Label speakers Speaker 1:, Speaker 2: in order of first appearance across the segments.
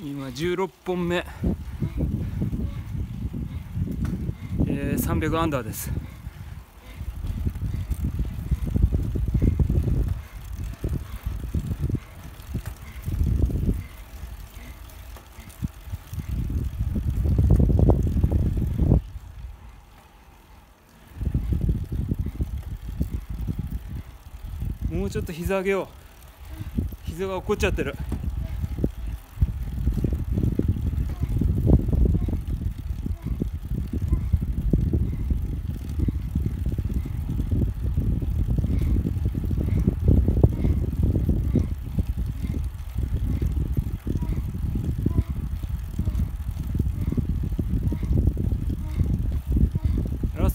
Speaker 1: 今16本目、えー、300アンダーです。もうちょっと膝上げよう。膝が落っこっちゃってる。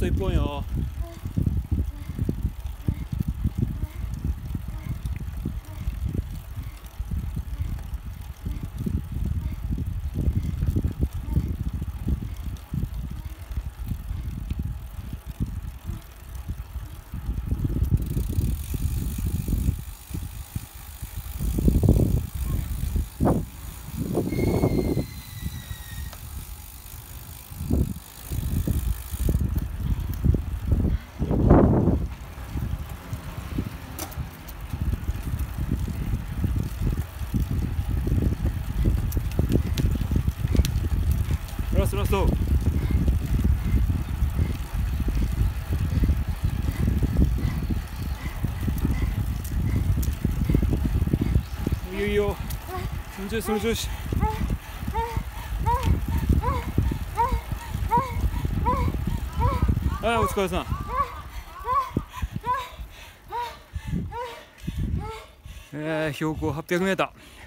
Speaker 1: ラスラストラストいいよいいよ。その調子その調子はいお疲れさん。えー、標高800メーター。